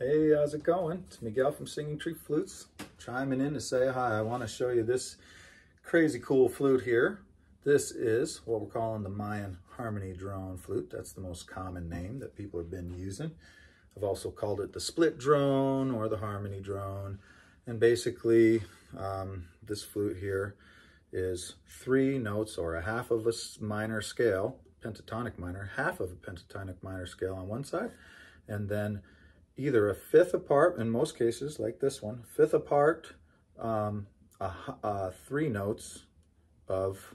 Hey, how's it going? It's Miguel from Singing Tree Flutes, chiming in to say hi. I want to show you this crazy cool flute here. This is what we're calling the Mayan Harmony Drone flute. That's the most common name that people have been using. I've also called it the split drone or the harmony drone. And basically, um, this flute here is three notes or a half of a minor scale, pentatonic minor, half of a pentatonic minor scale on one side, and then either a fifth apart, in most cases, like this one, fifth apart, um, a, uh, three notes of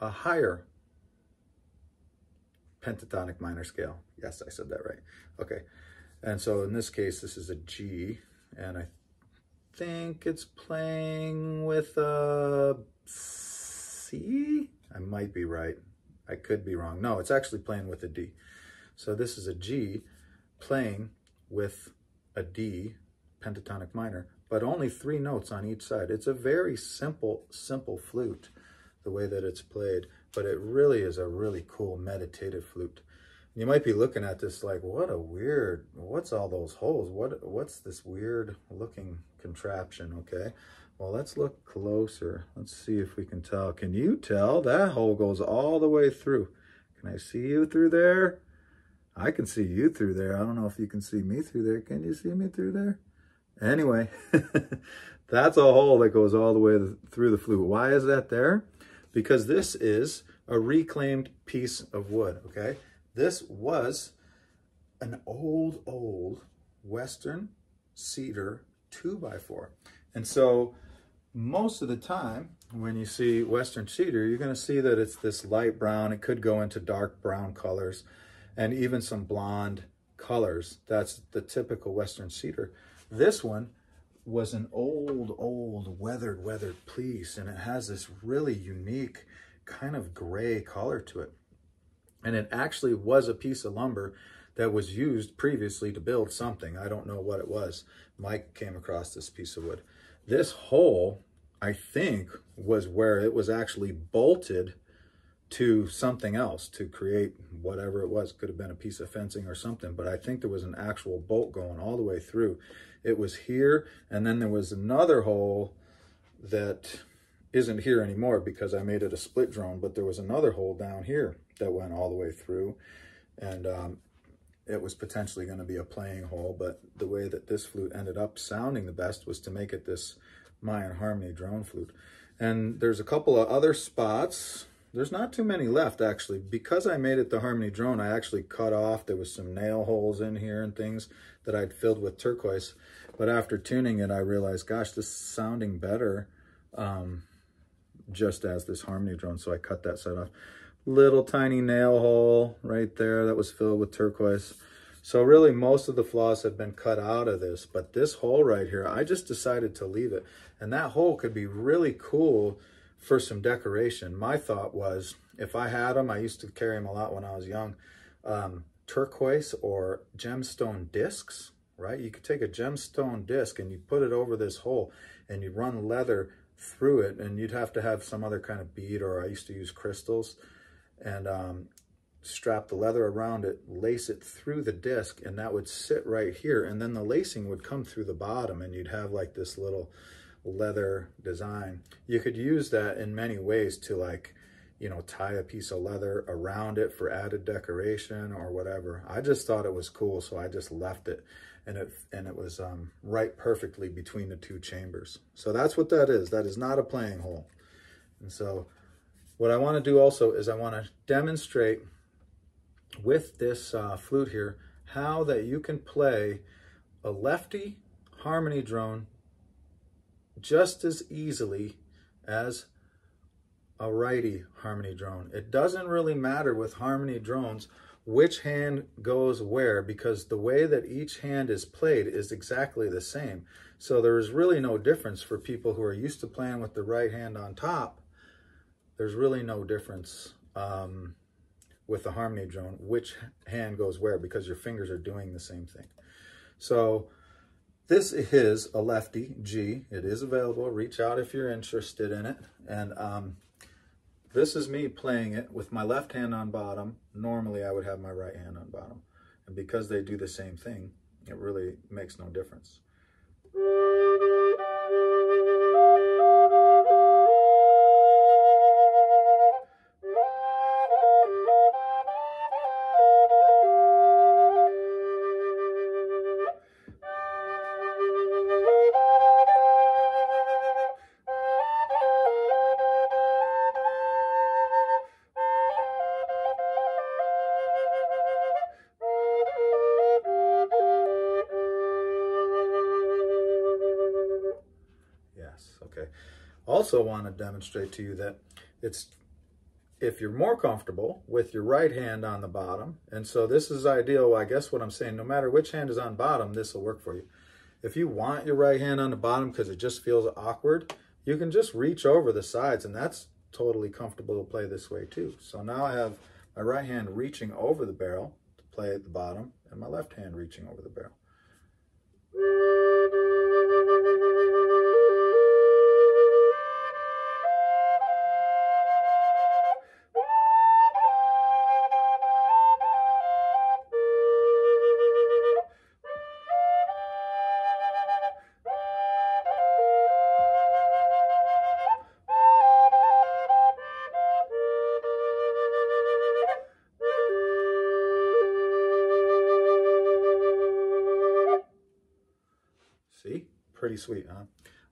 a higher pentatonic minor scale. Yes, I said that right. Okay. And so in this case, this is a G, and I think it's playing with a C? I might be right. I could be wrong. No, it's actually playing with a D. So this is a G, playing with a D, pentatonic minor, but only three notes on each side. It's a very simple, simple flute, the way that it's played, but it really is a really cool meditative flute. You might be looking at this like, what a weird, what's all those holes? What What's this weird looking contraption, okay? Well, let's look closer. Let's see if we can tell. Can you tell? That hole goes all the way through. Can I see you through there? I can see you through there. I don't know if you can see me through there. Can you see me through there? Anyway, that's a hole that goes all the way through the flute. Why is that there? Because this is a reclaimed piece of wood, okay? This was an old, old Western cedar 2x4. And so most of the time when you see Western cedar, you're going to see that it's this light brown. It could go into dark brown colors and even some blonde colors. That's the typical Western cedar. This one was an old, old weathered, weathered piece, and it has this really unique kind of gray color to it. And it actually was a piece of lumber that was used previously to build something. I don't know what it was. Mike came across this piece of wood. This hole, I think, was where it was actually bolted to something else to create whatever it was. Could have been a piece of fencing or something, but I think there was an actual bolt going all the way through. It was here, and then there was another hole that isn't here anymore because I made it a split drone, but there was another hole down here that went all the way through, and um, it was potentially going to be a playing hole, but the way that this flute ended up sounding the best was to make it this Mayan Harmony drone flute. And there's a couple of other spots there's not too many left, actually. Because I made it the Harmony drone, I actually cut off. There was some nail holes in here and things that I'd filled with turquoise. But after tuning it, I realized, gosh, this is sounding better um, just as this Harmony drone. So I cut that side off. Little tiny nail hole right there that was filled with turquoise. So really most of the floss had been cut out of this, but this hole right here, I just decided to leave it. And that hole could be really cool for some decoration. My thought was, if I had them, I used to carry them a lot when I was young, um, turquoise or gemstone discs, right? You could take a gemstone disc and you put it over this hole and you run leather through it and you'd have to have some other kind of bead or I used to use crystals and um, strap the leather around it, lace it through the disc and that would sit right here and then the lacing would come through the bottom and you'd have like this little leather design. You could use that in many ways to like, you know, tie a piece of leather around it for added decoration or whatever. I just thought it was cool, so I just left it and it and it was um, right perfectly between the two chambers. So that's what that is. That is not a playing hole. And so what I want to do also is I want to demonstrate with this uh, flute here how that you can play a lefty harmony drone just as easily as a righty harmony drone. It doesn't really matter with harmony drones which hand goes where because the way that each hand is played is exactly the same. So there is really no difference for people who are used to playing with the right hand on top. There's really no difference um, with the harmony drone, which hand goes where because your fingers are doing the same thing. So this is a lefty G. It is available. Reach out if you're interested in it. And um, this is me playing it with my left hand on bottom. Normally I would have my right hand on bottom. And because they do the same thing, it really makes no difference. Also want to demonstrate to you that it's if you're more comfortable with your right hand on the bottom, and so this is ideal, I guess what I'm saying, no matter which hand is on bottom, this will work for you. If you want your right hand on the bottom because it just feels awkward, you can just reach over the sides and that's totally comfortable to play this way too. So now I have my right hand reaching over the barrel to play at the bottom and my left hand reaching over the barrel. Pretty sweet, huh?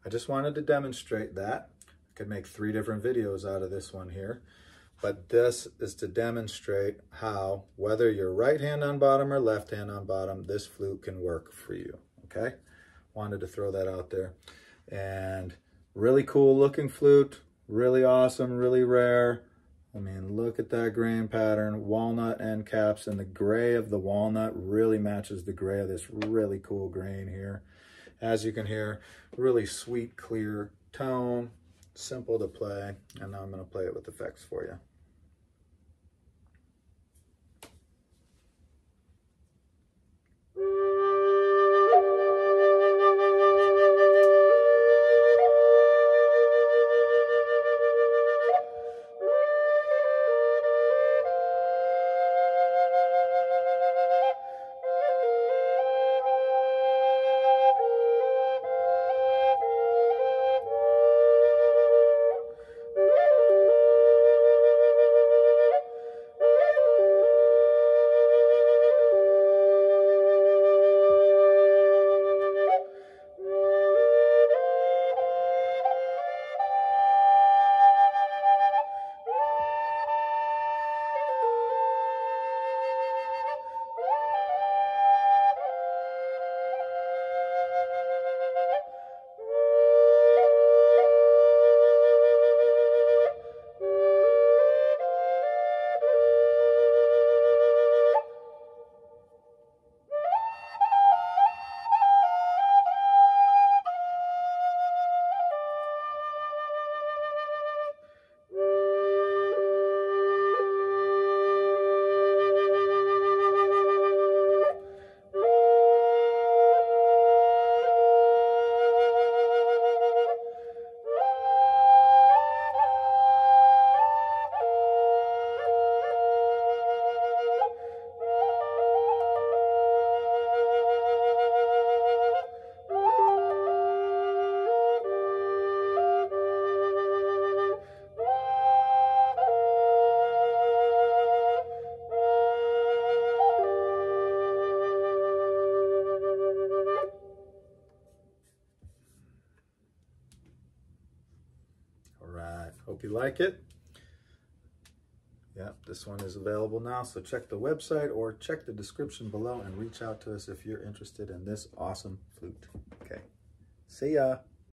I just wanted to demonstrate that. I could make three different videos out of this one here, but this is to demonstrate how, whether you're right hand on bottom or left hand on bottom, this flute can work for you, okay? Wanted to throw that out there. And really cool looking flute, really awesome, really rare. I mean, look at that grain pattern, walnut end caps, and the gray of the walnut really matches the gray of this really cool grain here. As you can hear, really sweet, clear tone, simple to play. And now I'm going to play it with effects for you. All right, hope you like it. Yep, this one is available now. So check the website or check the description below and reach out to us if you're interested in this awesome flute. Okay, see ya.